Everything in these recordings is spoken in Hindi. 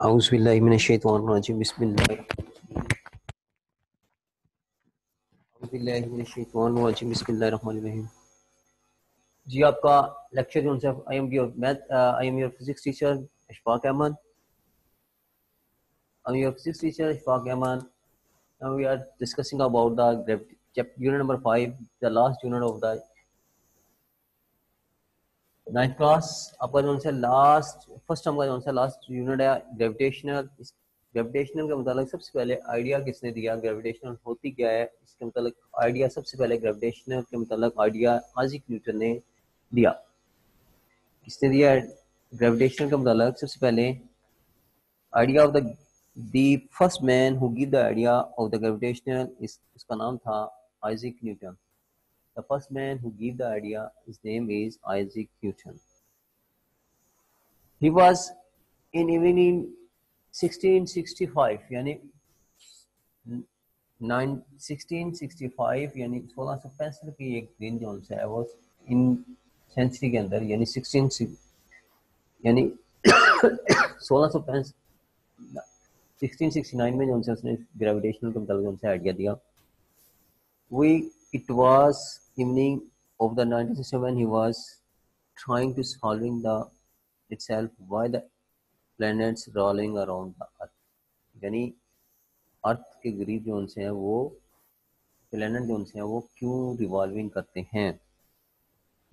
आउज़बिल्लिमिनशैतानिर्रजीम बिस्मिल्लाहिर्रहमानिर्रहीम बिस्मिल्लाहिर्रहमानिर्रहीम जी, आपका लेक्चर जो है I am your math I am your physics teacher Ishfaq Ahmad I am your physics teacher Ishfaq Ahmad now we are discussing about the gravity unit number 5 the last unit of the ninth class आपका जो है लास्ट फ़र्स्ट टर्म का जो है लास्ट यूनिट है ग्रेविटेशनल ग्रेविटेशनल के मुताबिक सबसे पहले आइडिया किसने दिया? ग्रेविटेशनल होती क्या है? इसके मुताबिक आइडिया सबसे पहले ग्रेविटेशनल के मुताबिक आइडिया आजिक न्यूटन ने दिया। किसने दिया? ग्रेविटेशनल के मुताबिक सबसे पहले idea of the the first man who give the idea of the gravitational इसका नाम था Isaac Newton The first man who gave the idea, his name is Isaac Newton. He was in even in 1665 यानी 1665 यानी सोलह सौ पैंसठ की एक दिन जो है वो इन सेंचुरी के अंदर यानी 16 यानी सोलह सौ पैंसठ 1669 में जो उसने ग्रेविटेशनल के मतलब आइडिया दिया we it was evening of the 1967 he was trying to solving the itself why the planets rolling around the earth. यानी अर्थ के करीब जो उनसे हैं, वो प्लेनेट जो उनसे हैं, वो क्यों रिवॉल्विंग करते हैं?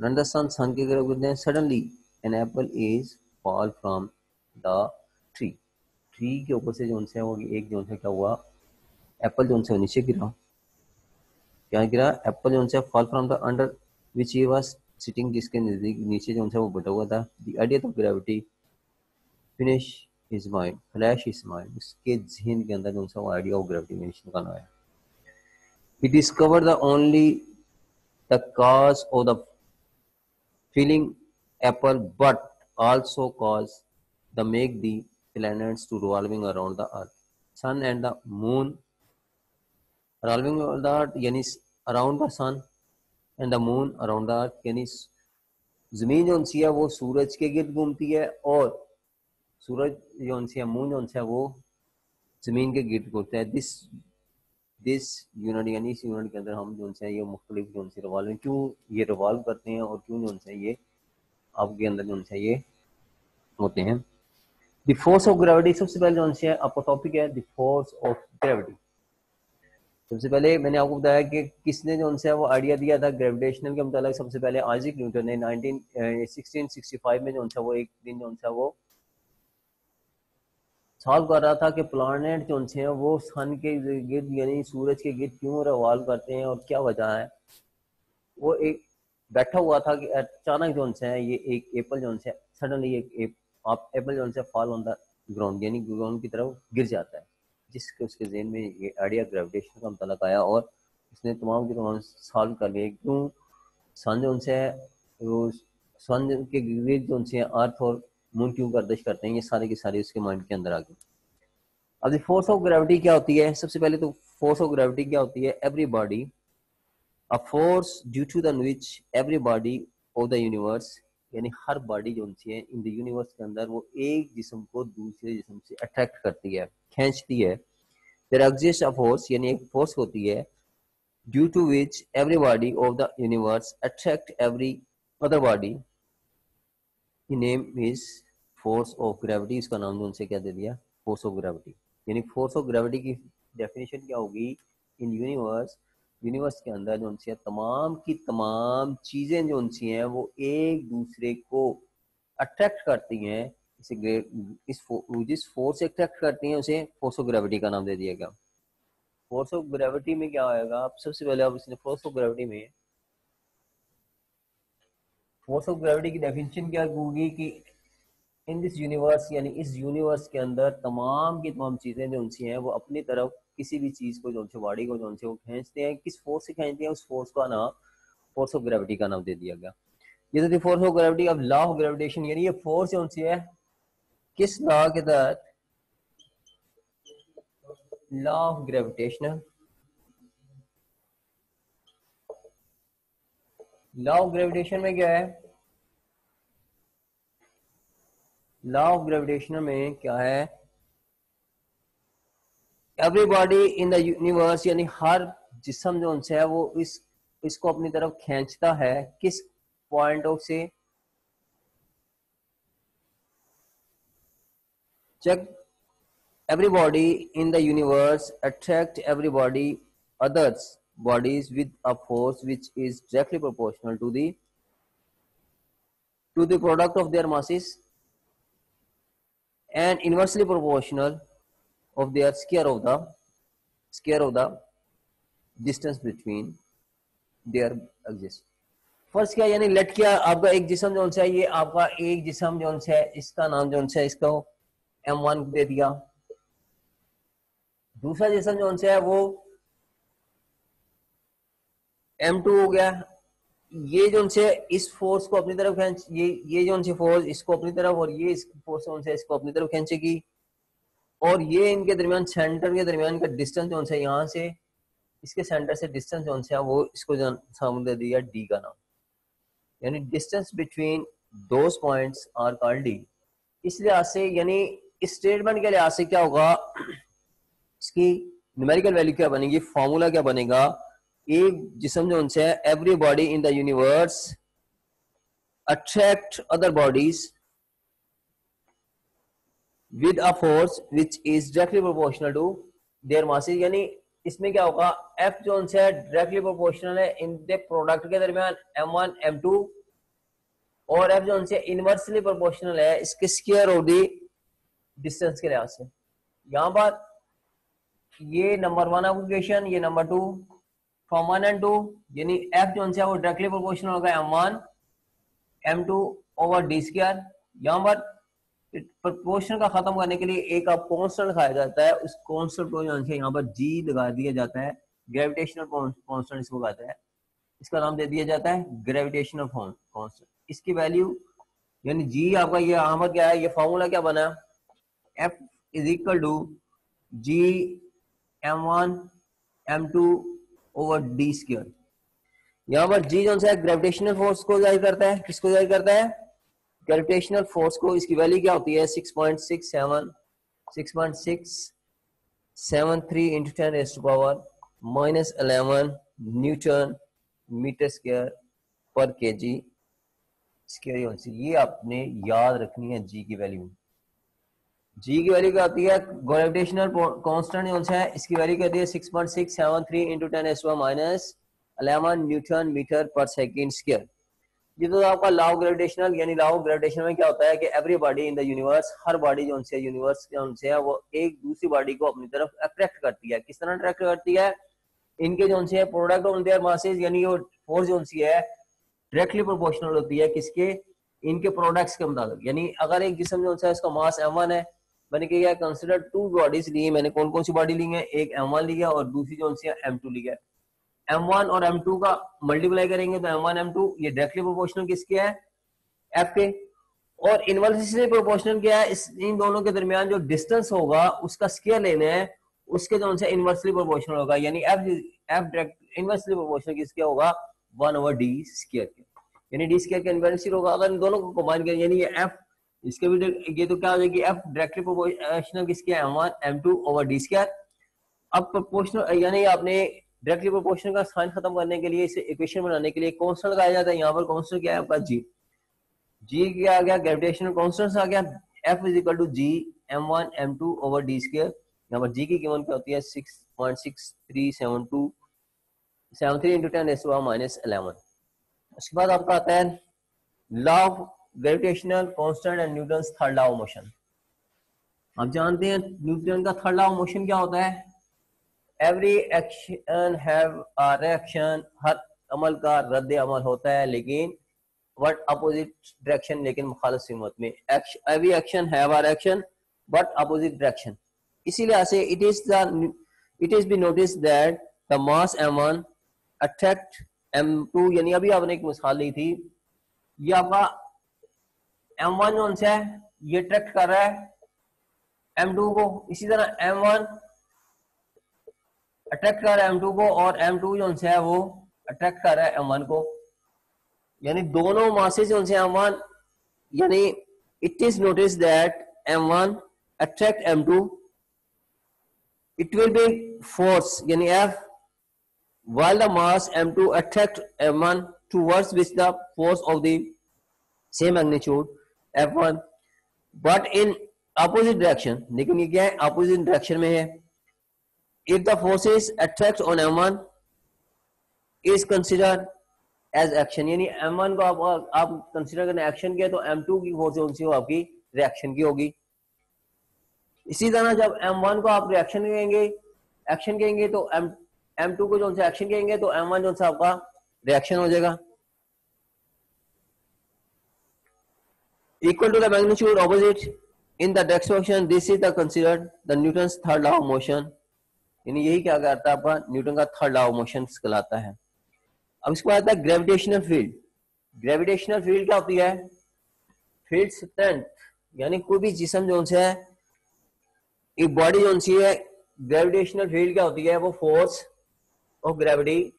सन सन के करीब गिरते हैं suddenly an apple is fall from the tree tree के ऊपर से जो उनसे है, वो एक जो उनसे क्या हुआ? एप्पल जो उनसे नीचे गिरा। गिरा एप्पल जो है fall from the under which he was sitting जिसके नज़दीक नीचे जो है वो बैठा हुआ था the idea of gravity finish his mind flash his mind उसके जहन के अंदर जो है वो आइडिया ऑफ़ ग्रेविटी फिनिश निकल आया he discovered the only the cause of the feeling apple but also cause the make the planets to revolving around the earth sun and the moon revolving around the earth यानी around the sun and the moon around the earth यानी ज़मीन जो सी है वो सूरज के गिर्द घूमती है और सूरज जो सी है मून जो है वो ज़मीन के गिर्द घूमता है। दिस दिस यूनिट यानी इस यूनिट के अंदर हम जो है, ये मुख्तलिफ़ जो है। रिवॉल्व क्यों ये रिवॉल्व करते हैं और क्यों जो है, ये आपके अंदर जो है, ये होते हैं। द फोर्स ऑफ़ ग्रेविटी सबसे पहले जो है, आपका टॉपिक है द फोर्स ऑफ़ ग्रेविटी सबसे पहले मैंने आपको बताया कि किसने जो उनसे वो आइडिया दिया था ग्रेविटेशनल के मतलब सबसे पहले आजिक न्यूटन ने 19 में जो उनसे वो एक दिन जो उनसे वो सॉल्व कर रहा था कि प्लानट जो उनसे वो सन के गिर्द यानी सूरज के गिर्द क्यों रिवॉल्व करते हैं और क्या वजह है? वो एक बैठा हुआ था कि अचानक जो उनसे ये एक एप्पल जो उनसे सडनली एक एप, आप एप्पल जो उनसे फॉल ऑन द ग्राउंड यानी ग्राउंड की तरफ़ गिर जाता है। जिसके उसके जेन में ये आइडिया ग्रेविटेशन का मतलब आया और उसने तमाम के तमाम सॉल्व कर लिए क्यों? सन जो उनसे वो सन के गिर्द जो उनसे अर्थ और मून क्यों गर्दिश करते हैं, ये सारे के सारे उसके माइंड के अंदर आ गए। अब फोर्स ऑफ़ ग्रेविटी क्या होती है? सबसे पहले तो फोर्स ऑफ़ ग्रेविटी क्या होती है? Every body a force due to the which every body of the universe यानी हर बॉडी जो है इन द यूनिवर्स के अंदर वो एक जिस्म को दूसरे जिस्म से अट्रैक्ट करती है, खींचती है। देर एग्जिस्ट अ फोर्स यानी एक फोर्स होती है due to which every body of the universe attract every other body name is force of gravity इसका नाम जो उनसे क्या दे दिया? फोर्स ऑफ़ ग्रेविटी यानी फोर्स ऑफ़ ग्रेविटी की डेफिनेशन क्या होगी? इन यूनिवर्स यूनिवर्स के अंदर जो उनसे तमाम की तमाम चीज़ें जो उनसी हैं वो एक दूसरे को अट्रैक्ट करती हैं। इसे इस फो, जिस फोर्स से अट्रैक्ट करती हैं उसे फोर्स ऑफ़ ग्रेविटी का नाम दे दिया गया। फोर्स ऑफ़ ग्रेविटी में क्या आएगा? आप सबसे पहले आप इसने फोर्स ऑफ़ ग्रेविटी में फोर्स ऑफ़ ग्रेविटी की डेफिनेशन क्या होगी कि इन दिस यूनिवर्स यानी इस यूनिवर्स के अंदर तमाम की तमाम चीज़ें जो उनसी हैं वो अपनी तरफ़ किसी भी चीज़ को जो बॉडी को जो वो खींचते हैं, किस फोर्स से खींचते हैं, उस फोर्स का नाम फोर्स ऑफ़ ग्रेविटी का नाम दे दिया गया। ये तो फोर्स ऑफ़ ग्रेविटी अब लॉ ऑफ़ ग्रेविटेशन यानी ये फोर्स जो है? किस लॉ के तहत? Law of gravitational law of gravitation में क्या है? लॉ ऑफ़ ग्रेविटेशन में क्या है? एवरीबॉडी इन द यूनिवर्स यानी हर जिसम जो उनसे है, वो इस, इसको अपनी तरफ़ खींचता है। किस पॉइंट ऑफ़ से? Check everybody in the universe attract everybody others bodies with a force which is directly proportional to the to the product of their masses and inversely proportional of their square of the, square of the distance between their exist first क्या, यानी लेट क्या, आपका एक जिसम जो है, ये आपका एक जिसम जो है, इसका नाम जो है, इसका एम वन दे दिया। दूसरा जिसम जो है, वो एम टू हो गया। ये जो उनसे इस फोर्स को अपनी तरफ़ खींच, ये ये जो उनसे फोर्स इसको अपनी तरफ़, और ये इस फोर्स उनसे इसको अपनी तरफ़ खींचेगी। और ये इनके दरमियान सेंटर के दरमियान का डिस्टेंस जो है? यहाँ से इसके सेंटर से डिस्टेंस जो है? वो इसको सामने दे दिया डी का नाम। यानी distance between those points are called D इस लिहाज से, यानी स्टेटमेंट के लिहाज से क्या होगा? इसकी न्यूमेरिकल वैल्यू क्या बनेगी? फॉर्मूला क्या बनेगा? एक जिसम जो उनसे every body in the universe attract other bodies with a force which is directly proportional to their masses यानी इसमें क्या होगा? एफ़ जो है डायरेक्टली प्रोपोर्शनल है इन द प्रोडक्ट के दरमियान एम वन एम टू और एफ़ जो है इनवर्सली प्रोपोर्शनल है इसके स्केयर ऑफ़ दी डिस्टेंस के लिहाज से। यहाँ पर ये नंबर वन एप्लीकेशन ये number two from one and two यानी एफ़ जो है वो डायरेक्टली प्रोपोर्शनल होगा M one M two over D square यहाँ पर प्रोपोर्शन का खत्म करने के लिए एक आप कॉन्स्टेंट लिखाया जाता है। उस कॉन्स्टेंट को यहाँ पर जी लगा दिया जाता है। ग्रेविटेशनल कॉन्स्टेंट इसको कहते हैं। इसका नाम दे दिया जाता है ग्रेविटेशनल कॉन्स्टेंट इसकी वैल्यू यानी जी आपका ये यहाँ पर क्या है? ये फॉर्मूला क्या बना? F is equal to G M one M two over D square यहाँ पर जी जो है ग्रेविटेशनल फोर्स को ज़ाहिर करता है। किसको ज़ाहिर करता है? ग्रेविटेशनल फोर्स को, इसकी वैल्यू क्या होती है? 6.67 6.673 into ten is to power minus eleven newton metre square per K G square ये आपने याद रखनी है जी की वैल्यू जी की वैल्यू क्या होती है? ग्रेविटेशनल कांस्टेंट जो है। इसकी वैल्यू क्या होती है? 6.673 into ten is to minus eleven newton metre per second square ये तो आपका लॉ ग्रेविटेशनल यानी लॉ ग्रेविटेशन में क्या होता है कि every body in the universe her body जो उनसे यूनिवर्स उनसे है, वो एक दूसरी बॉडी को अपनी तरफ़ अट्रैक्ट करती है। किस तरह अट्रैक्ट करती है? इनके जो उनसे प्रोडक्ट ऑन देयर मासेज यानी वो फोर्स जो उनसी है डायरेक्टली प्रोपोर्शनल होती है किसके? इनके प्रोडक्ट्स के मुताबिक। यानी अगर एक जिसम जो है इसका मास एम है, मैंने क्या कंसिडर टू बॉडीज ली मैंने कौन कौन सी बॉडी ली है? एक एम वन लिया और दूसरी जो उनसे एम टू लिया m1 और m2 का मल्टीप्लाई करेंगे तो m1 m2 ये डायरेक्टली प्रोपोर्शनल किसके है? F के। और इनवर्सली प्रोपोर्शनल क्या है, इस, इन दोनों के दरमियान जो डिस्टेंस होगा, उसका स्केयर लेना है, उसके जो से इनवर्सली प्रोपोर्शनल होगा। यानी f f direct inversely proportional किसके होगा? वन ओवर डी स्केयर के। यानी डी स्केयर के इनवर्सली होगा। अगर इन दोनों को कंबाइन करें, यानी ये f, इसके भी ये तो क्या हो जाएगी? F डायरेक्टली प्रोपोर्शनल किसके है? M1 m2 over D square अब प्रोपोर्शनल यानी आपने डायरेक्टली प्रोपोर्शन का साइन खत्म करने के लिए, इसे इक्वेशन बनाने के लिए कॉन्स्टेंट लगाया जाता है। यहाँ पर कॉन्स्टेंट क्या है आपका? जी जी क्या आ गया? ग्रेविटेशनल कॉन्स्टेंट आ गया। F is equal to G M one M two over D square यहाँ पर जी की कीमत क्या होती है? Six point six three seven two seven three into ten is minus eleven उसके बाद आपका आता है law of gravitational constant and Newton third law of motion आप जानते हैं न्यूटन का थर्ड लॉ ऑफ़ मोशन क्या होता है? Every action have a reaction हर अमल का रद्द अमल होता है, लेकिन वट अपोजिट डायरेक्शन लेकिन मुखालिफ सिमत में। Every action have a reaction but opposite direction इसीलिए से it is the it is be notice that the mass m1 attract m2 यानी अभी आपने एक मिसाल ली थी, ये आपका m1 जो है? ये अट्रैक्ट कर रहा है m2 को। इसी तरह m1 अट्रैक्ट कर रहा है M2 को और M2 टू जो है वो अट्रैक्ट कर रहा है M1 को। यानी दोनों मासेज जो है M1 यानी it is notice that M1 attract M2 it will be force यानी F while the mass M2 to attract M one towards which the force of the same magnitude but in opposite direction लेकिन ये क्या है अपोजिट डायरेक्शन में है। If the forces attract on m1 is considered as action यानी m1 को आप आप कंसीडर करें एक्शन के तो m2 की फोर्स कौन सी हो आपकी रिएक्शन की होगी इसी तरह जब m1 को आप रिएक्शन कहेंगे एक्शन कहेंगे तो m m2 को जो सा एक्शन कहेंगे तो m1 जो सा आपका रिएक्शन हो जाएगा equal to the magnitude opposite in the direction this is the considered the newton's third law of motion यानी यही क्या करता है आपका न्यूटन का थर्ड लॉ ऑफ़ मोशन कहलाता है। अब इसको आता है ग्रेविटेशनल फ़ील्ड ग्रेविटेशनल फ़ील्ड क्या होती है? फ़ील्ड स्ट्रेंथ यानी कोई भी जिसम जो है, एक बॉडी जो सी है ग्रेविटेशनल फ़ील्ड क्या होती है? वो force of gravity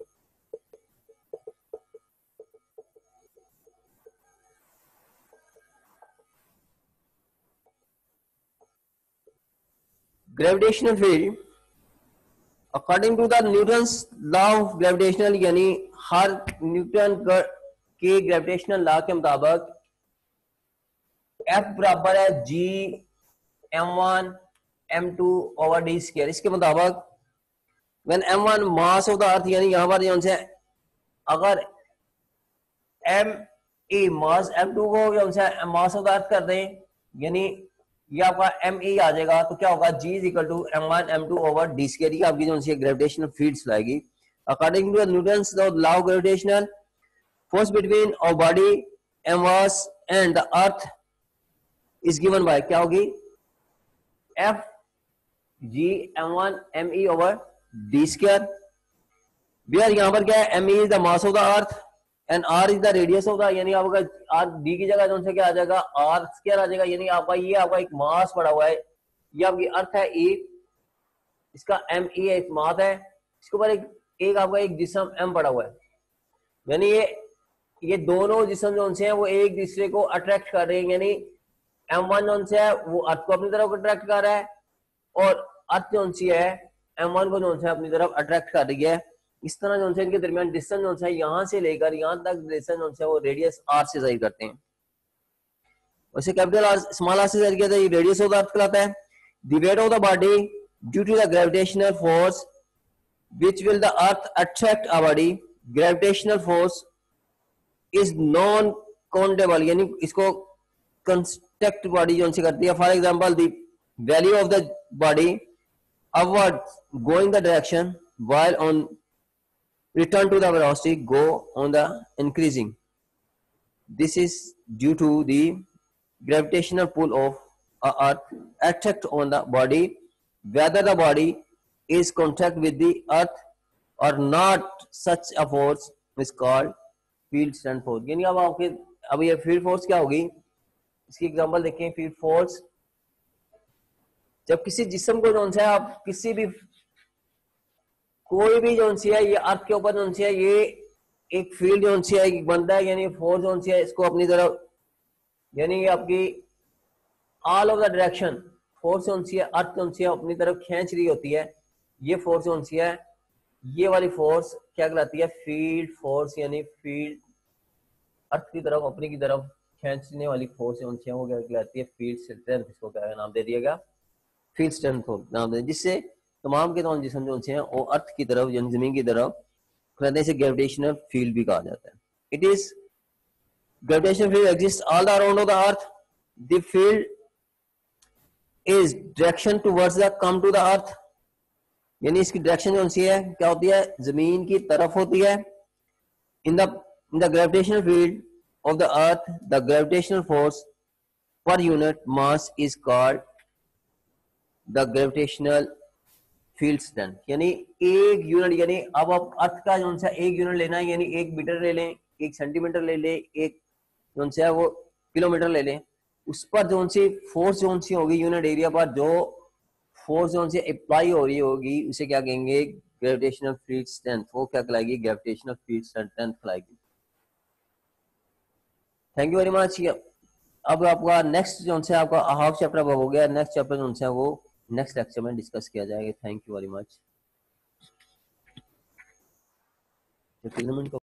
gravitational field according to the Newton law of gravitational यानी हर न्यूटन के ग्रेविटेशनल लॉ के मुताबिक एफ़ बराबर है G M one M two over D square इसके मुताबिक when M one mass of the earth यानी यहाँ पर जो से अगर M A mass M two को जो से मास ऑफ़ द अर्थ कर दें, यानी ये आपका एम ई आ जाएगा तो क्या होगा? G is equal to M one M two over D square ये आपकी जो ग्रेविटेशनल फ़ील्ड लाएगी। According to Newton law gravitational force between our body M was and earth is given by क्या होगी? F G M one M E over D square where यहाँ पर क्या है? M E is the mass of the earth R is the radius of the, यानी आपका R D की जगह जो क्या आ जाएगा? R square आ जाएगा, यानी आपका ये आपका एक मास पड़ा हुआ है। ये आपकी अर्थ है E इसका एम है एक मास है। इसके ऊपर एक एक आपका एक जिसम एम पड़ा हुआ है। यानी ये ये दोनों जिसम जो है वो एक दूसरे को अट्रैक्ट कर रहे हैं। यानी एम वन जो है, वो अर्थ को अपनी तरफ़ अट्रैक्ट कर रहा है और अर्थ जो है एम वन को जो है अपनी तरफ़ अट्रैक्ट कर रही है। इस तरह जो इनके दरमियान डिस्टेंस जो है यहाँ से लेकर यहाँ तक डिस्टेंस जो है वो रेडियस आर से ज़ाहिर करते हैं। वैसे कैपिटल आर स्मॉल आर से ज़ाहिर किया था, ये रेडियस ऑफ़ द अर्थ कहलाता है। The weight of the body due to the gravitational force which will the earth attract a body, gravitational force is non countable यानी इसको कंस्ट्रक्ट बॉडी जो से करती है। For example the value of the body upward going the direction while on return to the velocity go on the increasing this is due to the gravitational pull of a earth attract on the body whether the body is contact with the earth or not such a force is called field strength force यानी अब आपके अब ये फील्ड फोर्स क्या होगी इसकी एग्जांपल देखें फील्ड फोर्स जब किसी जिस्म को जो है आप किसी भी कोई भी जो है ये अर्थ के ऊपर जो है ये एक फ़ील्ड जो है बनता है, यानी फोर्स जो है इसको अपनी तरफ़ यानी ये आपकी all of the direction force जो है अर्थ जो है अपनी तरफ़ खींच रही होती है, ये फोर्स कौन सी है ये वाली फोर्स क्या कहलाती है? फ़ील्ड फोर्स यानी फ़ील्ड अर्थ की तरफ़, अपनी की तरफ़ खींचने वाली फोर्स कौन सी है वो क्या कहलाती है? फ़ील्ड स्ट्रेंथ इसको क्या नाम दे दिया गया। फ़ील्ड स्ट्रेंथ नाम दे जिससे तमाम के तमाम जिसम जो हैं, वो अर्थ की तरफ़, यानी ज़मीन की तरफ़ कहते हैं ग्रेविटेशनल फ़ील्ड भी कहा जाता है। It is gravitational field exist all around of the earth the field is direction towards the come to the earth यानी इसकी डायरेक्शन सी है? क्या होती है? ज़मीन की तरफ़ होती है। In the in the gravitational field of the earth the gravitational force per unit mass is called the gravitational field strength यानी एक यूनिट यानी अब आप अर्थ का जो सा एक यूनिट लेना है, यानी एक मीटर ले लें, एक सेंटीमीटर ले लें, एक जो सा वो किलोमीटर ले लें। उस पर जो सी फोर्स जो सी होगी यूनिट एरिया पर, जो फोर्स जो से अप्लाई हो रही होगी, उसे क्या कहेंगे? ग्रेविटेशनल फ़ील्ड स्ट्रेंथ वो क्या कहलाएगी? ग्रेविटेशनल फ़ील्ड स्ट्रेंथ कहलाएगी। थैंक यू वेरी मच अब आपका नेक्स्ट जो है आपका हाफ़ चैप्टर हो गया। नेक्स्ट चैप्टर जो है वो नेक्स्ट लेक्चर में डिस्कस किया जाएगा. थैंक यू वेरी मच तो टूर्नामेंट